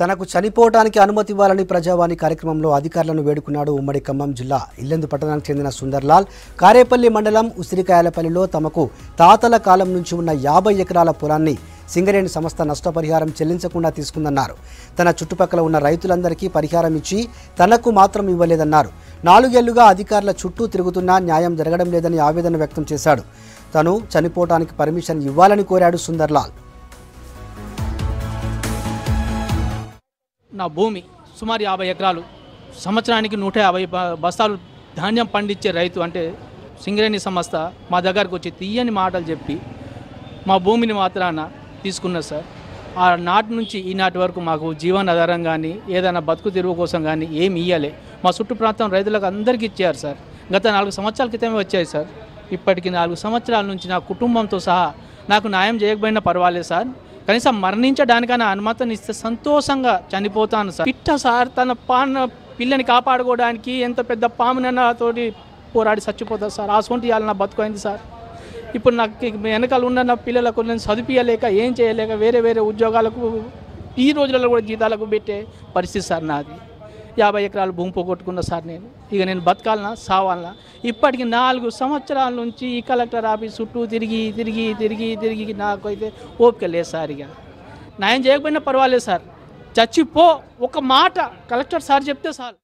తనకు చనిపోవటానికి అనుమతి ఇవ్వాలని ప్రజావాణి కార్యక్రమంలో అధికారులను వేడుకున్నాడు ఉమ్మడి ఖమ్మం జిల్లా ఇల్లెందు పట్టణానికి చెందిన సుందర్లాల్. కారేపల్లి మండలం ఉసిరికాయలపల్లిలో తమకు తాతల కాలం నుంచి ఉన్న యాభై ఎకరాల పొలాన్ని సింగరేణి సంస్థ నష్టపరిహారం చెల్లించకుండా తీసుకుందన్నారు. తన చుట్టుపక్కల ఉన్న రైతులందరికీ పరిహారం ఇచ్చి తనకు మాత్రం ఇవ్వలేదన్నారు. నాలుగేళ్ళుగా అధికారుల చుట్టూ తిరుగుతున్నా న్యాయం జరగడం లేదని ఆవేదన వ్యక్తం చేశాడు. తను చనిపోవటానికి పర్మిషన్ ఇవ్వాలని కోరాడు సుందర్లాల్. నా భూమి సుమారు యాభై ఎకరాలు. సంవత్సరానికి నూట యాభై బస్తాలు ధాన్యం పండించే రైతు అంటే సింగరేణి సంస్థ మా దగ్గరకు వచ్చి తీయని మాటలు చెప్పి మా భూమిని మాత్రాన తీసుకున్నారు సార్. ఆ నాటి నుంచి ఈనాటి వరకు మాకు జీవనాధారం కానీ ఏదైనా బతుకు తెరువు కోసం కానీ ఏమి ఇవ్వలే మా చుట్టూ ప్రాంతం రైతులకు అందరికీ ఇచ్చారు సార్. గత నాలుగు సంవత్సరాల క్రితమే వచ్చాయి సార్. ఇప్పటికి నాలుగు సంవత్సరాల నుంచి నా కుటుంబంతో సహా నాకు న్యాయం చేయకపోయినా పర్వాలేదు సార్. కనీసం మరణించడానికైనా అనుమతిని ఇస్తే సంతోషంగా చనిపోతాను సార్. పిట్ట సార్ తన పాన పిల్లని కాపాడుకోవడానికి ఎంత పెద్ద పామునైనా పోరాడి చచ్చిపోతారు సార్. ఆ సొంటి ఇవాళ నా బతుకైంది సార్. ఇప్పుడు నాకు వెనకాల ఉన్న నా పిల్లలకు నేను చదివియలేక ఏం చేయలేక వేరే వేరే ఉద్యోగాలకు ఈ రోజులలో కూడా జీతాలకు పెట్టే పరిస్థితి సార్ నాది. యాభై ఎకరాలు భూమి పోగొట్టుకున్న సార్ నేను. ఇక నేను బతకాలనా? సావాలనా? ఇప్పటికి నాలుగు సంవత్సరాల నుంచి ఈ కలెక్టర్ ఆఫీస్ చుట్టూ తిరిగి తిరిగి తిరిగి తిరిగి నాకు అయితే ఓపిక లేదు సార్ ఇక. న్యాయం చేయకపోయినా పర్వాలేదు సార్. చచ్చిపో ఒక మాట కలెక్టర్ సార్ చెప్తే సార్